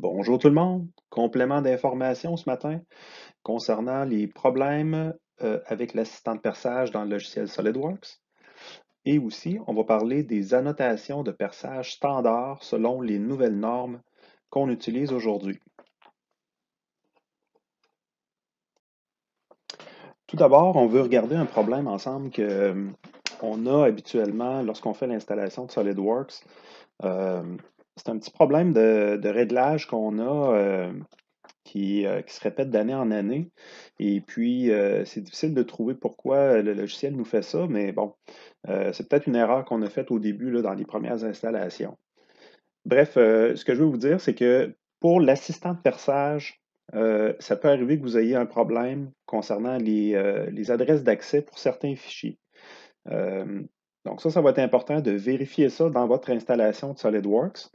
Bonjour tout le monde. Complément d'information ce matin concernant les problèmes euh, avec l'assistant de perçage dans le logiciel SolidWorks. Et aussi, on va parler des annotations de perçage standard selon les nouvelles normes qu'on utilise aujourd'hui. Tout d'abord, on veut regarder un problème ensemble qu'on a habituellement lorsqu'on fait l'installation de SolidWorks. Euh, c'est un petit problème de, réglage qu'on a euh, qui, euh, qui, se répète d'année en année. Et puis, c'est difficile de trouver pourquoi le logiciel nous fait ça, mais bon, c'est peut-être une erreur qu'on a faite au début là, dans les premières installations. Bref, ce que je veux vous dire, c'est que pour l'assistant de perçage, ça peut arriver que vous ayez un problème concernant les, les adresses d'accès pour certains fichiers. Donc ça, ça va être important de vérifier ça dans votre installation de SolidWorks.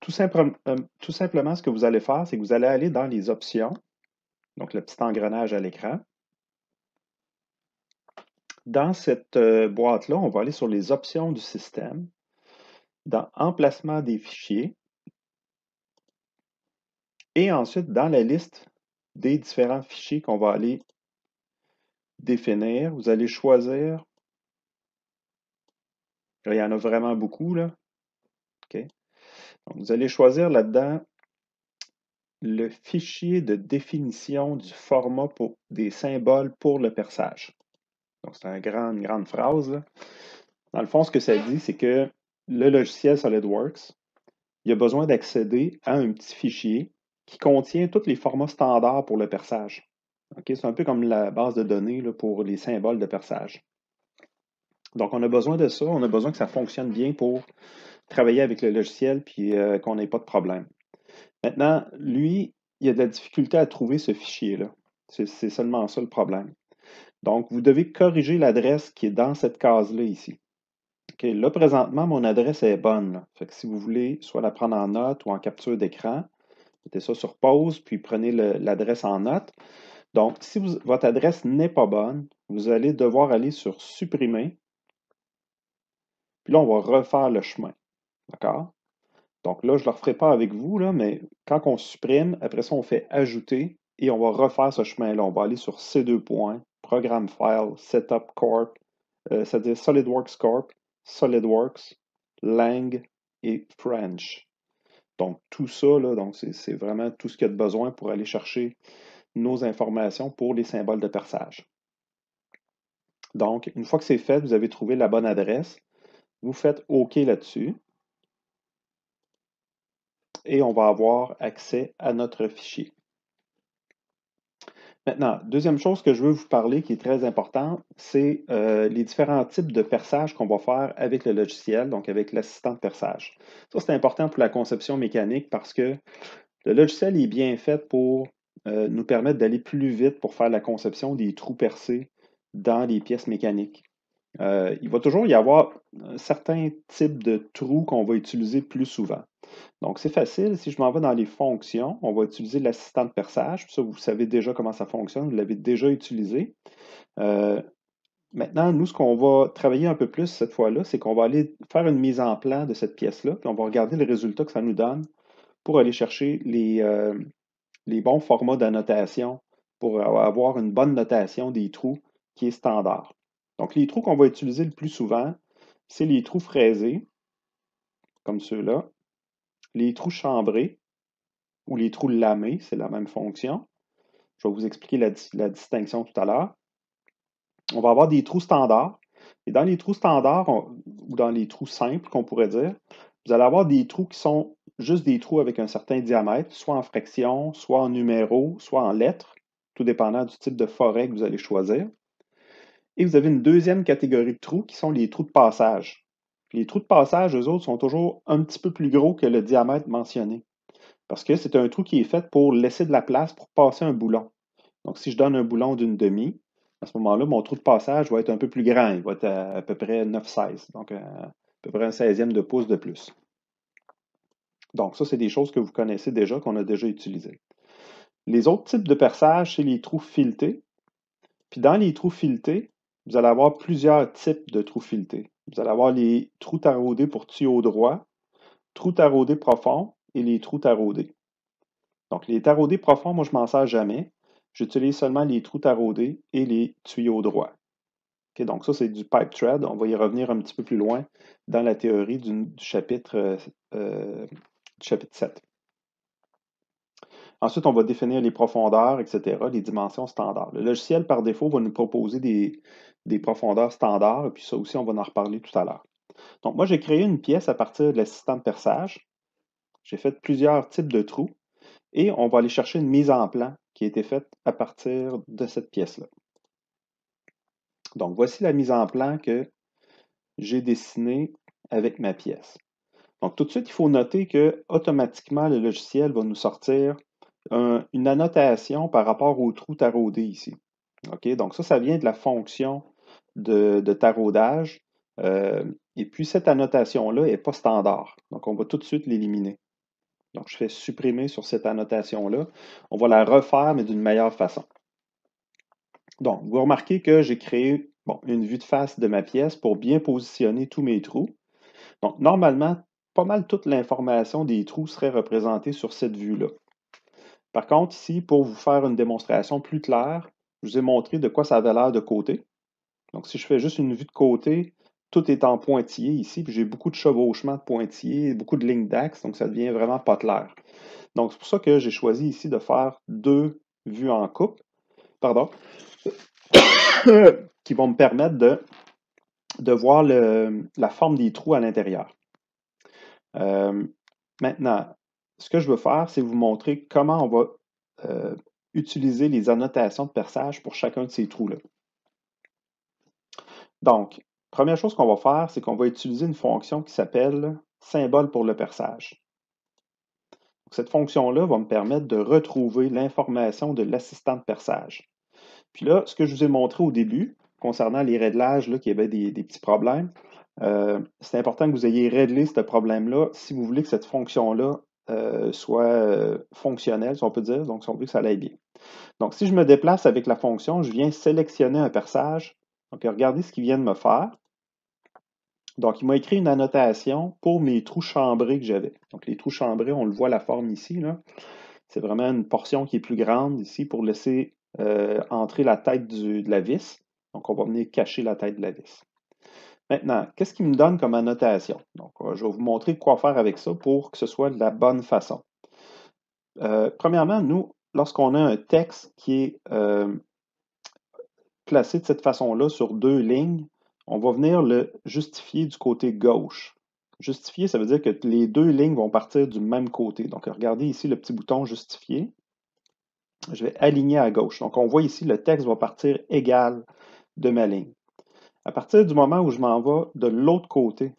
Tout, tout, simplement, ce que vous allez faire, c'est que vous allez aller dans les options, donc le petit engrenage à l'écran. Dans cette boîte-là, on va aller sur les options du système, dans Emplacement des fichiers, et ensuite, dans la liste des différents fichiers qu'on va aller définir, vous allez choisir, il y en a vraiment beaucoup, là. vous allez choisir là-dedans le fichier de définition du format pour, des symboles pour le perçage. Donc, c'est une grande, grande phrase. Dans le fond, ce que ça dit, c'est que le logiciel SolidWorks, il a besoin d'accéder à un petit fichier qui contient tous les formats standards pour le perçage. C'est un peu comme la base de données pour les symboles de perçage. Donc, on a besoin de ça, on a besoin que ça fonctionne bien pour travailler avec le logiciel puis euh, qu'on n'ait pas de problème. Maintenant, lui, il y a de la difficulté à trouver ce fichier-là. C'est seulement ça le problème. Donc, vous devez corriger l'adresse qui est dans cette case-là ici. là, présentement, mon adresse est bonne. Si vous voulez soit la prendre en note ou en capture d'écran, mettez ça sur pause, puis prenez l'adresse en note. Donc, si votre adresse n'est pas bonne, vous allez devoir aller sur Supprimer. Puis là, on va refaire le chemin. D'accord? Donc là, je ne le referai pas avec vous, là, mais quand on supprime, après ça, on fait Ajouter et on va refaire ce chemin-là. On va aller sur ces deux points, Programme File, Setup Corp, euh, c'est-à-dire SolidWorks Corp, SolidWorks, Lang et French. Donc, tout ça, c'est vraiment tout ce qu'il y a de besoin pour aller chercher nos informations pour les symboles de perçage. Donc, une fois que c'est fait, vous avez trouvé la bonne adresse. Vous faites OK là-dessus. Et on va avoir accès à notre fichier. Maintenant, deuxième chose que je veux vous parler qui est très importante, c'est euh, les différents types de perçage qu'on va faire avec le logiciel, donc avec l'assistant de perçage. Ça, c'est important pour la conception mécanique parce que le logiciel est bien fait pour euh, nous permettre d'aller plus vite pour faire la conception des trous percés dans les pièces mécaniques. Euh, il va toujours y avoir un certain type de trous qu'on va utiliser plus souvent. Donc, c'est facile. Si je m'en vais dans les fonctions, on va utiliser l'assistant de perçage. Ça, vous savez déjà comment ça fonctionne. Vous l'avez déjà utilisé. Euh, maintenant, nous, ce qu'on va travailler un peu plus cette fois-là, c'est qu'on va aller faire une mise en plan de cette pièce-là, puis on va regarder le résultat que ça nous donne pour aller chercher euh, les bons formats d'annotation pour avoir une bonne notation des trous qui est standard. Donc, les trous qu'on va utiliser le plus souvent, c'est les trous fraisés, comme ceux-là, les trous chambrés ou les trous lamés, c'est la même fonction. Je vais vous expliquer la, distinction tout à l'heure. On va avoir des trous standards. Et dans les trous standards, ou dans les trous simples, qu'on pourrait dire, vous allez avoir des trous qui sont juste des trous avec un certain diamètre, soit en fraction, soit en numéro, soit en lettres, tout dépendant du type de forêt que vous allez choisir. Et vous avez une deuxième catégorie de trous qui sont les trous de passage. Les trous de passage, eux autres, sont toujours un petit peu plus gros que le diamètre mentionné. Parce que c'est un trou qui est fait pour laisser de la place pour passer un boulon. Donc, si je donne un boulon d'une demi, à ce moment-là, mon trou de passage va être un peu plus grand. Il va être à, peu près 9-16, donc à, à, peu près un 16e de pouce de plus. Donc, ça, c'est des choses que vous connaissez déjà, qu'on a déjà utilisées. Les autres types de perçage, c'est les trous filetés. Puis dans les trous filetés, vous allez avoir plusieurs types de trous filetés. Vous allez avoir les trous taraudés pour tuyaux droits, trous taraudés profonds et les trous taraudés. Donc, les taraudés profonds, moi, je ne m'en sers jamais. J'utilise seulement les trous taraudés et les tuyaux droits. donc, ça, c'est du pipe thread. On va y revenir un petit peu plus loin dans la théorie du, chapitre, euh, euh, du chapitre 7. Ensuite, on va définir les profondeurs, etc., les dimensions standards. Le logiciel, par défaut, va nous proposer des, profondeurs standards, et puis ça aussi, on va en reparler tout à l'heure. Donc, moi, j'ai créé une pièce à partir de l'assistant de perçage. J'ai fait plusieurs types de trous, et on va aller chercher une mise en plan qui a été faite à partir de cette pièce-là. Donc, voici la mise en plan que j'ai dessinée avec ma pièce. Donc, tout de suite, il faut noter que automatiquement, le logiciel va nous sortir une annotation par rapport au trou taraudé ici. Donc, ça, ça vient de la fonction de, taraudage. Euh, et puis, cette annotation-là n'est pas standard. Donc, on va tout de suite l'éliminer. Donc, je fais supprimer sur cette annotation-là. On va la refaire, mais d'une meilleure façon. Donc, vous remarquez que j'ai créé une vue de face de ma pièce pour bien positionner tous mes trous. Donc, normalement, pas mal toute l'information des trous serait représentée sur cette vue-là. Par contre, ici, pour vous faire une démonstration plus claire, je vous ai montré de quoi ça avait l'air de côté. Donc, si je fais juste une vue de côté, tout est en pointillé ici, puis j'ai beaucoup de chevauchements de pointillés, beaucoup de lignes d'axe, donc ça devient vraiment pas clair. Donc, c'est pour ça que j'ai choisi ici de faire deux vues en coupe, pardon, qui vont me permettre de, voir la forme des trous à l'intérieur. Euh, maintenant, ce que je veux faire, c'est vous montrer comment on va euh, utiliser les annotations de perçage pour chacun de ces trous-là. Donc, première chose qu'on va faire, c'est qu'on va utiliser une fonction qui s'appelle symbole pour le perçage. cette fonction-là va me permettre de retrouver l'information de l'assistant de perçage. Puis là, ce que je vous ai montré au début, concernant les réglages, là, qui avait des, petits problèmes, euh, c'est important que vous ayez réglé ce problème-là si vous voulez que cette fonction-là euh, soit euh, fonctionnel, si on peut dire, donc si on veut que ça aille bien. Donc, si je me déplace avec la fonction, je viens sélectionner un perçage. Donc, regardez ce qu'il vient de me faire. Donc, il m'a écrit une annotation pour mes trous chambrés que j'avais. Donc, les trous chambrés, on le voit la forme ici. C'est vraiment une portion qui est plus grande ici pour laisser euh, entrer la tête de la vis. Donc, on va venir cacher la tête de la vis. Maintenant, qu'est-ce qu'il me donne comme annotation? Donc, euh, je vais vous montrer quoi faire avec ça pour que ce soit de la bonne façon. Euh, premièrement, nous, lorsqu'on a un texte qui est euh, placé de cette façon-là sur deux lignes, on va venir le justifier du côté gauche. Justifier, ça veut dire que les deux lignes vont partir du même côté. Donc, regardez ici le petit bouton Justifier. Je vais aligner à gauche. Donc, on voit ici le texte va partir égal de ma ligne. À partir du moment où je m'en vais de l'autre côté,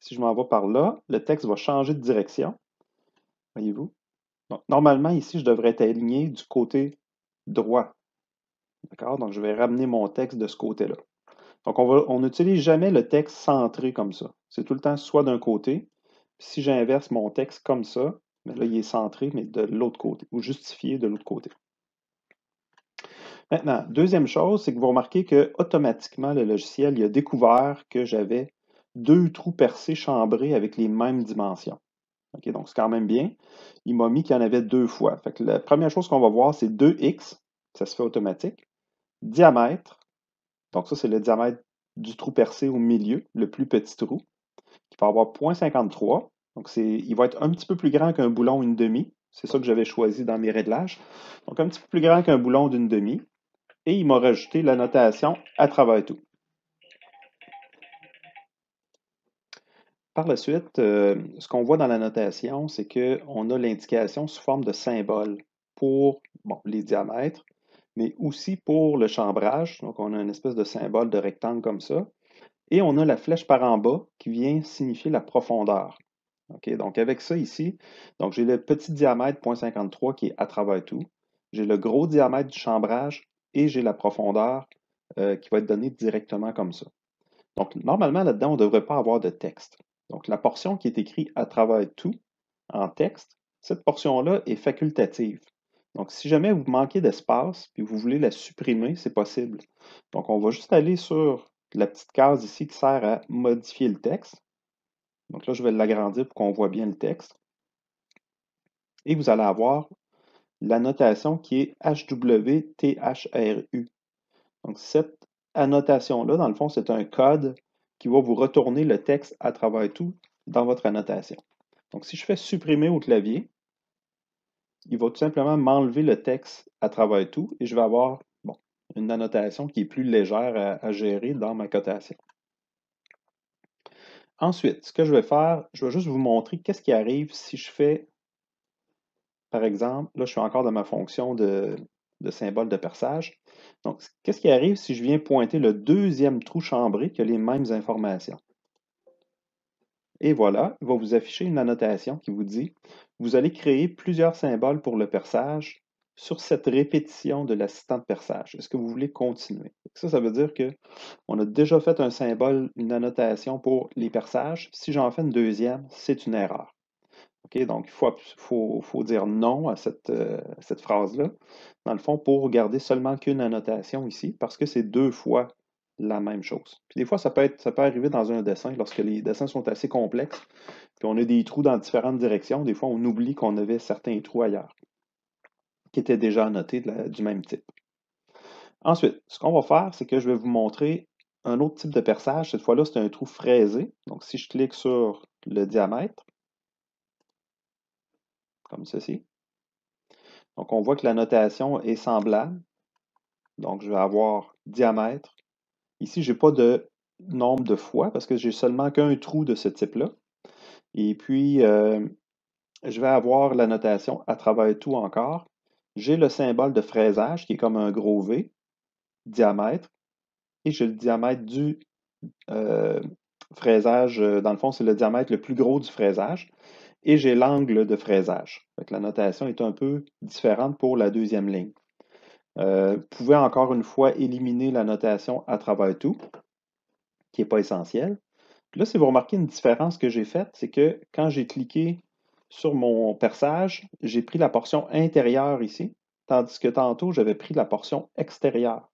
si je m'en vais par là, le texte va changer de direction. Voyez-vous? normalement, ici, je devrais être aligné du côté droit. D'accord? Donc, je vais ramener mon texte de ce côté-là. Donc, on n'utilise jamais le texte centré comme ça. C'est tout le temps soit d'un côté. si j'inverse mon texte comme ça, mais là, il est centré, mais de l'autre côté, ou justifié de l'autre côté. Maintenant, deuxième chose, c'est que vous remarquez que automatiquement, le logiciel a découvert que j'avais deux trous percés chambrés avec les mêmes dimensions. donc, c'est quand même bien. Il m'a mis qu'il y en avait deux fois. Fait la première chose qu'on va voir, c'est 2x, ça se fait automatique. Diamètre, donc ça, c'est le diamètre du trou percé au milieu, le plus petit trou, qui va avoir 0.53. Donc, il va être un petit peu plus grand qu'un boulon une demi. C'est ça que j'avais choisi dans mes réglages. Donc, un petit peu plus grand qu'un boulon d'une demi et il m'a rajouté la notation à travers tout. Par la suite, euh, ce qu'on voit dans la notation, c'est qu'on a l'indication sous forme de symbole pour les diamètres, mais aussi pour le chambrage. Donc, on a une espèce de symbole de rectangle comme ça. Et on a la flèche par en bas qui vient signifier la profondeur. donc, avec ça ici, j'ai le petit diamètre 0.53 qui est à travers tout. J'ai le gros diamètre du chambrage et j'ai la profondeur euh, qui va être donnée directement comme ça. Donc, normalement, là-dedans, on ne devrait pas avoir de texte. Donc, la portion qui est écrite à travers tout en texte, cette portion-là est facultative. Donc, si jamais vous manquez d'espace et vous voulez la supprimer, c'est possible. Donc, on va juste aller sur la petite case ici qui sert à modifier le texte. Donc là, je vais l'agrandir pour qu'on voit bien le texte. Et vous allez avoir la notation qui est HWTHRU. Donc, cette annotation-là, dans le fond, c'est un code qui va vous retourner le texte à travers tout dans votre annotation. Donc, si je fais supprimer au clavier, il va tout simplement m'enlever le texte à travers tout et je vais avoir une annotation qui est plus légère à, à gérer dans ma cotation. Ensuite, ce que je vais faire, je vais juste vous montrer qu'est-ce qui arrive si je fais, par exemple, là, je suis encore dans ma fonction de, symbole de perçage. Donc, qu'est-ce qui arrive si je viens pointer le deuxième trou chambré qui a les mêmes informations? Et voilà, il va vous afficher une annotation qui vous dit vous allez créer plusieurs symboles pour le perçage sur cette répétition de l'assistant de perçage. Est-ce que vous voulez continuer? Ça, ça veut dire qu'on a déjà fait un symbole, une annotation pour les perçages. Si j'en fais une deuxième, c'est une erreur. Donc, il faut, dire non à cette, euh, cette phrase-là, dans le fond, pour garder seulement qu'une annotation ici, parce que c'est deux fois la même chose. Puis des fois, ça peut, être, ça peut arriver dans un dessin, lorsque les dessins sont assez complexes, puis on a des trous dans différentes directions, des fois, on oublie qu'on avait certains trous ailleurs, qui étaient déjà annotés du même type. Ensuite, ce qu'on va faire, c'est que je vais vous montrer un autre type de perçage. Cette fois-là, c'est un trou fraisé. Donc, si je clique sur le diamètre, comme ceci, donc on voit que la notation est semblable. Donc, je vais avoir diamètre, Ici, je n'ai pas de nombre de fois parce que j'ai seulement qu'un trou de ce type-là. Et puis, euh, je vais avoir la notation à travers tout encore. J'ai le symbole de fraisage qui est comme un gros V, diamètre, et j'ai le diamètre du euh, fraisage. Euh, dans le fond, c'est le diamètre le plus gros du fraisage. Et j'ai l'angle de fraisage. la notation est un peu différente pour la deuxième ligne. Euh, vous pouvez encore une fois éliminer la notation à travers tout, qui n'est pas essentiel. là, si vous remarquez une différence que j'ai faite, c'est que quand j'ai cliqué sur mon perçage, j'ai pris la portion intérieure ici, tandis que tantôt, j'avais pris la portion extérieure.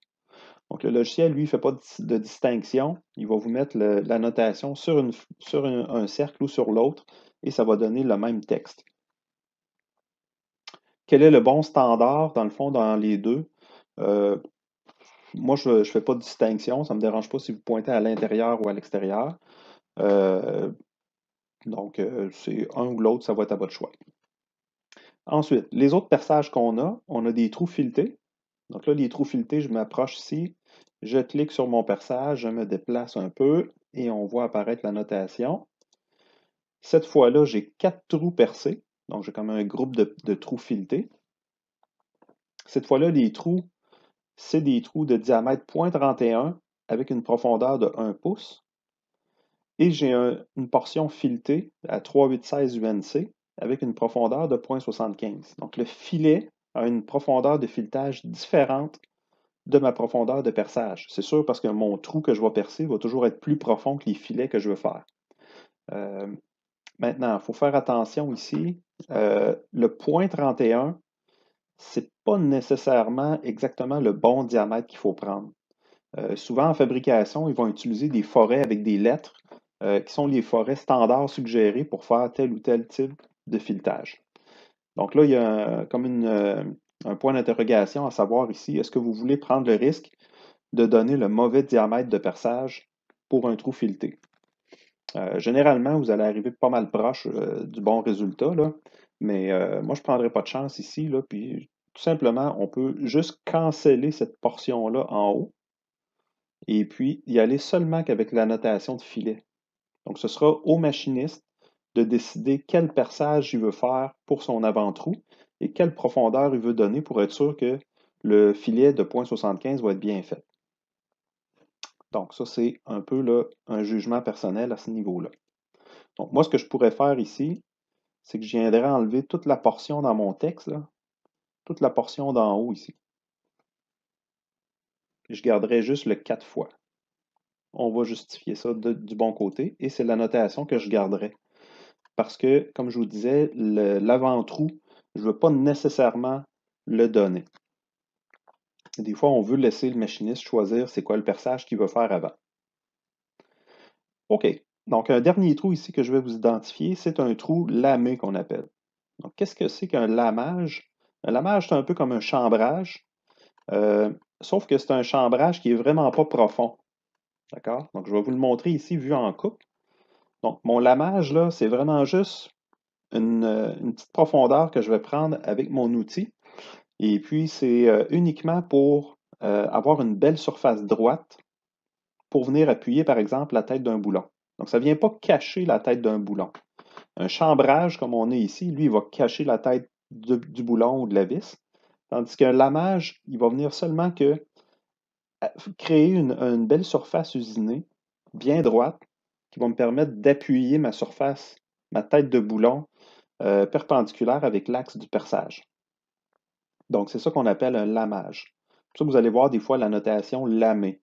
Donc, le logiciel, lui, ne fait pas de, distinction. Il va vous mettre la notation sur, un cercle ou sur l'autre, et ça va donner le même texte quel est le bon standard, dans le fond, dans les deux? Euh, moi, je ne fais pas de distinction. Ça ne me dérange pas si vous pointez à l'intérieur ou à l'extérieur. Euh, donc, euh, c'est un ou l'autre, ça va être à votre choix. Ensuite, les autres perçages qu'on a, on a des trous filetés. Donc là, les trous filetés, je m'approche ici, je clique sur mon perçage, je me déplace un peu et on voit apparaître la notation. Cette fois-là, j'ai quatre trous percés. Donc, j'ai comme un groupe de, trous filetés. Cette fois-là, les trous, c'est des trous de diamètre 0.31 avec une profondeur de 1 pouce. Et j'ai une portion filetée à 3,816 UNC avec une profondeur de 0.75. Donc, le filet a une profondeur de filetage différente de ma profondeur de perçage. C'est sûr parce que mon trou que je vais percer va toujours être plus profond que les filets que je veux faire. Euh, maintenant, il faut faire attention ici. Euh, le point 31, ce n'est pas nécessairement exactement le bon diamètre qu'il faut prendre. Euh, souvent en fabrication, ils vont utiliser des forêts avec des lettres euh, qui sont les forêts standards suggérées pour faire tel ou tel type de filetage. Donc là, il y a comme un point d'interrogation à savoir ici, est-ce que vous voulez prendre le risque de donner le mauvais diamètre de perçage pour un trou fileté? Euh, généralement, vous allez arriver pas mal proche euh, du bon résultat, là, mais euh, moi, je ne prendrai pas de chance ici. Là, puis, tout simplement, on peut juste canceller cette portion-là en haut et puis y aller seulement qu'avec la notation de filet. Donc, ce sera au machiniste de décider quel perçage il veut faire pour son avant-trou et quelle profondeur il veut donner pour être sûr que le filet de 0.75 va être bien fait. Donc, ça, c'est un peu là, un jugement personnel à ce niveau-là. Donc, moi, ce que je pourrais faire ici, c'est que je viendrais enlever toute la portion dans mon texte, toute la portion d'en haut ici. Je garderai juste le 4 fois. On va justifier ça du bon côté et c'est la notation que je garderai. Parce que, comme je vous disais, l'avant-trou, je ne veux pas nécessairement le donner. Des fois, on veut laisser le machiniste choisir c'est quoi le perçage qu'il veut faire avant. OK. Donc, un dernier trou ici que je vais vous identifier, c'est un trou lamé qu'on appelle. Donc, qu'est-ce que c'est qu'un lamage? Un lamage, c'est un peu comme un chambrage, euh, sauf que c'est un chambrage qui n'est vraiment pas profond. D'accord? Donc, je vais vous le montrer ici, vu en coupe. Donc, mon lamage, là, c'est vraiment juste euh, une, petite profondeur que je vais prendre avec mon outil. Et puis, c'est euh, uniquement pour avoir une belle surface droite pour venir appuyer, par exemple, la tête d'un boulon. Donc, ça ne vient pas cacher la tête d'un boulon. Un chambrage, comme on est ici, lui, il va cacher la tête du boulon ou de la vis. Tandis qu'un lamage, il va venir seulement que créer une, belle surface usinée, bien droite, qui va me permettre d'appuyer ma surface, ma tête de boulon euh, perpendiculaire avec l'axe du perçage. Donc, c'est ça qu'on appelle un lamage. Ça, vous allez voir des fois la notation lamé.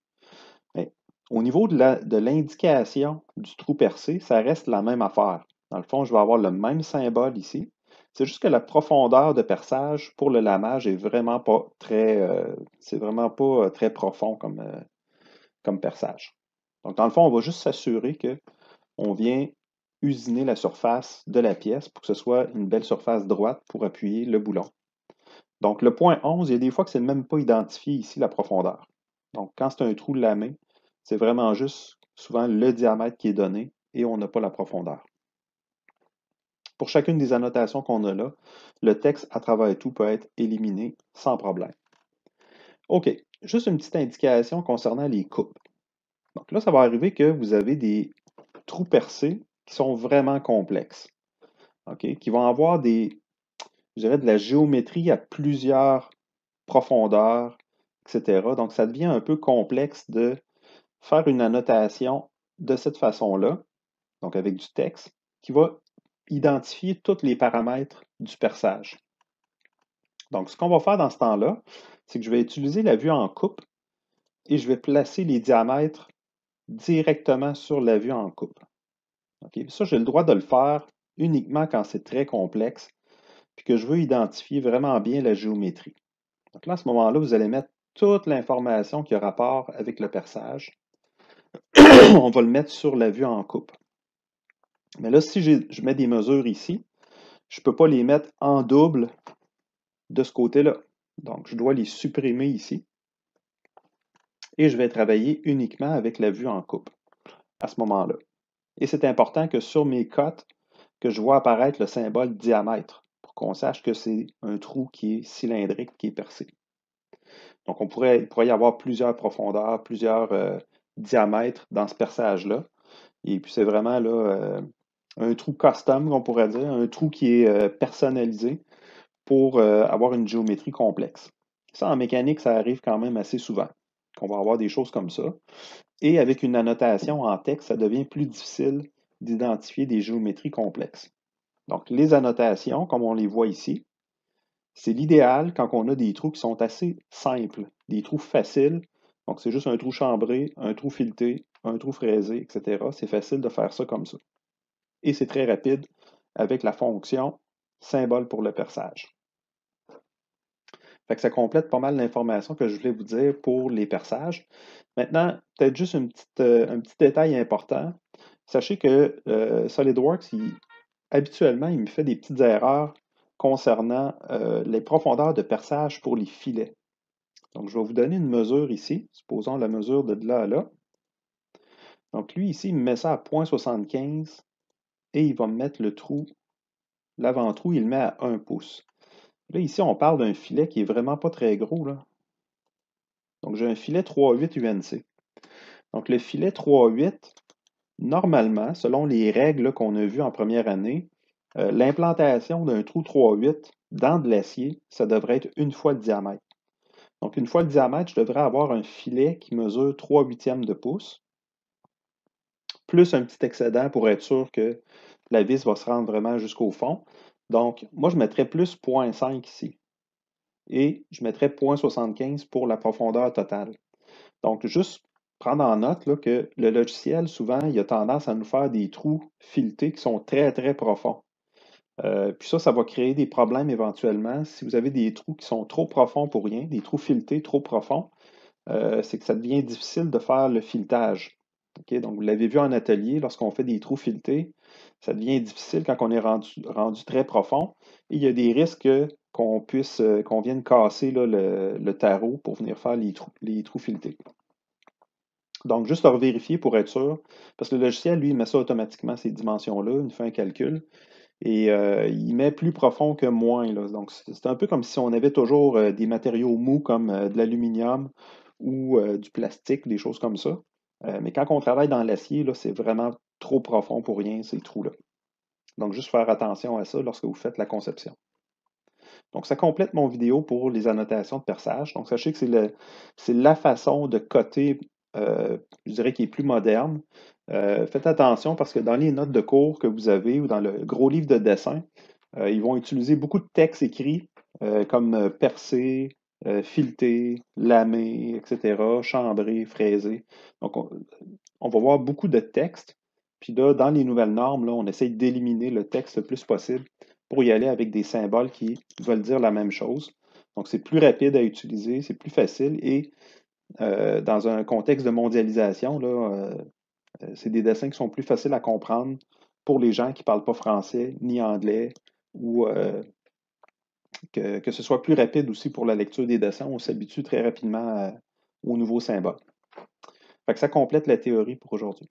Mais au niveau de l'indication du trou percé, ça reste la même affaire. Dans le fond, je vais avoir le même symbole ici. C'est juste que la profondeur de perçage pour le lamage est vraiment pas très, euh, euh, profond comme, euh, comme perçage. Donc, dans le fond, on va juste s'assurer qu'on vient usiner la surface de la pièce pour que ce soit une belle surface droite pour appuyer le boulon. Donc, le point 11, il y a des fois que c'est même pas identifié ici la profondeur. Donc, quand c'est un trou lamé, c'est vraiment juste souvent le diamètre qui est donné et on n'a pas la profondeur. Pour chacune des annotations qu'on a là, le texte à travers tout peut être éliminé sans problème. OK, juste une petite indication concernant les coupes. Donc là, ça va arriver que vous avez des trous percés qui sont vraiment complexes, OK, qui vont avoir des, je dirais, de la géométrie à plusieurs profondeurs, etc. Donc, ça devient un peu complexe de faire une annotation de cette façon-là, donc avec du texte, qui va identifier tous les paramètres du perçage. Donc, ce qu'on va faire dans ce temps-là, c'est que je vais utiliser la vue en coupe et je vais placer les diamètres directement sur la vue en coupe. Ça, j'ai le droit de le faire uniquement quand c'est très complexe, puis que je veux identifier vraiment bien la géométrie. Donc là, à ce moment-là, vous allez mettre toute l'information qui a rapport avec le perçage. On va le mettre sur la vue en coupe. Mais là, si je mets des mesures ici, je ne peux pas les mettre en double de ce côté-là. Donc, je dois les supprimer ici. Et je vais travailler uniquement avec la vue en coupe à ce moment-là. Et c'est important que sur mes cotes, que je vois apparaître le symbole diamètre qu'on sache que c'est un trou qui est cylindrique, qui est percé. Donc, il pourrait y avoir plusieurs profondeurs, plusieurs euh, diamètres dans ce perçage-là. Et puis, c'est vraiment là, euh, un trou custom, on pourrait dire, un trou qui est euh, personnalisé pour avoir une géométrie complexe. Ça, en mécanique, ça arrive quand même assez souvent, qu'on va avoir des choses comme ça. Et avec une annotation en texte, ça devient plus difficile d'identifier des géométries complexes. Donc, les annotations, comme on les voit ici, c'est l'idéal quand on a des trous qui sont assez simples, des trous faciles. Donc, c'est juste un trou chambré, un trou fileté, un trou fraisé, etc. C'est facile de faire ça comme ça et c'est très rapide avec la fonction symbole pour le perçage. Ça complète pas mal l'information que je voulais vous dire pour les perçages. Maintenant, peut-être juste euh, un petit détail important. Sachez que euh, SolidWorks, habituellement, il me fait des petites erreurs concernant euh, les profondeurs de perçage pour les filets. Donc, je vais vous donner une mesure ici. Supposons la mesure de là à là. Donc, lui, ici, il me met ça à 0.75 et il va me mettre le trou, l'avant-trou, il le met à 1 pouce. Là, ici, on parle d'un filet qui est vraiment pas très gros. Là. Donc, j'ai un filet 3.8 UNC. Donc, le filet 3.8, normalement, selon les règles qu'on a vues en première année, euh, l'implantation d'un trou 3.8 dans de l'acier, ça devrait être une fois le diamètre. Donc, une fois le diamètre, je devrais avoir un filet qui mesure 3 huitièmes de pouce plus un petit excédent pour être sûr que la vis va se rendre vraiment jusqu'au fond. Donc, moi, je mettrais plus 0.5 ici. Et je mettrais 0.75 pour la profondeur totale. Donc, juste prendre en note là, que le logiciel, souvent, il a tendance à nous faire des trous filetés qui sont très, très profonds. Euh, puis ça, ça va créer des problèmes éventuellement. Si vous avez des trous qui sont trop profonds pour rien, des trous filetés trop profonds, euh, c'est que ça devient difficile de faire le filetage donc, vous l'avez vu en atelier, lorsqu'on fait des trous filetés, ça devient difficile quand on est rendu, rendu très profond. Et il y a des risques qu'on puisse, euh, qu'on vienne casser le, le, tarot pour venir faire les trous, les trous filetés. Donc, juste à vérifier pour être sûr, parce que le logiciel, lui, il met ça automatiquement, ces dimensions-là, il fait un calcul, et euh, il met plus profond que moins. Là. Donc, c'est un peu comme si on avait toujours euh, des matériaux mous comme euh, de l'aluminium ou du plastique, des choses comme ça. mais quand on travaille dans l'acier, c'est vraiment trop profond pour rien, ces trous-là. Donc, juste faire attention à ça lorsque vous faites la conception. Donc, ça complète mon vidéo pour les annotations de perçage. Donc, sachez que c'est la façon de coter euh, je dirais, qui est plus moderne. Euh, faites attention parce que dans les notes de cours que vous avez ou dans le gros livre de dessin, euh, ils vont utiliser beaucoup de textes écrits comme percer, fileter, lamer, etc., chambrer, fraiser. Donc, on, va voir beaucoup de textes. Puis là, dans les nouvelles normes, on essaye d'éliminer le texte le plus possible pour y aller avec des symboles qui veulent dire la même chose. Donc, c'est plus rapide à utiliser, c'est plus facile et euh, dans un contexte de mondialisation, euh, euh, c'est des dessins qui sont plus faciles à comprendre pour les gens qui ne parlent pas français ni anglais ou que, que, ce soit plus rapide aussi pour la lecture des dessins. On s'habitue très rapidement aux nouveaux symboles. Ça complète la théorie pour aujourd'hui.